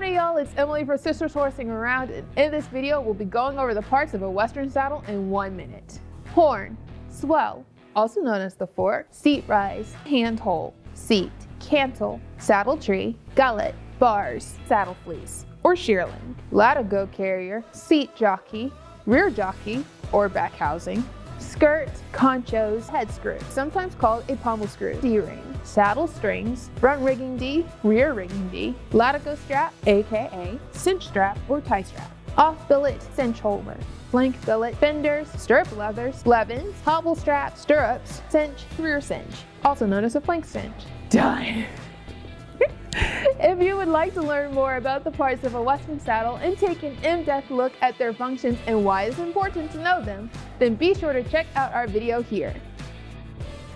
Howdy y'all, it's Emily for Sisters Horsing Around and in this video we'll be going over the parts of a western saddle in one minute. Horn, swell, also known as the fork, seat rise, handhold, seat, cantle, saddle tree, gullet, bars, saddle fleece, or shearling, latigo carrier, seat jockey, rear jockey, or back housing, skirt, conchos, head screw, sometimes called a pommel screw, D-ring, saddle strings, front rigging D, rear rigging D, latigo strap, aka cinch strap or tie strap, off billet, cinch holder, flank billet, fenders, stirrup leathers, Blevins, hobble strap, stirrups, cinch, rear cinch, also known as a flank cinch. Done. If you would like to learn more about the parts of a Western saddle and take an in-depth look at their functions and why it's important to know them, then be sure to check out our video here.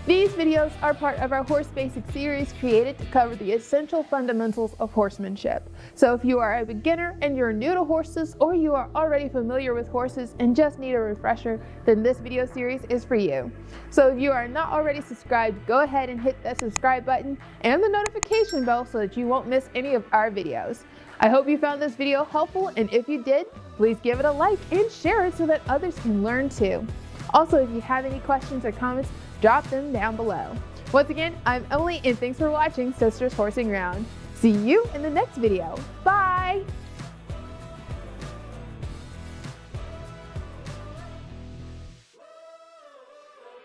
These videos are part of our Horse Basics series created to cover the essential fundamentals of horsemanship. So if you are a beginner and you're new to horses or you are already familiar with horses and just need a refresher, then this video series is for you. So if you are not already subscribed, go ahead and hit that subscribe button and the notification bell so that you won't miss any of our videos. I hope you found this video helpful and if you did, please give it a like and share it so that others can learn too. Also, if you have any questions or comments, drop them down below. Once again, I'm Emily and thanks for watching Sisters Horsing Around. See you in the next video. Bye!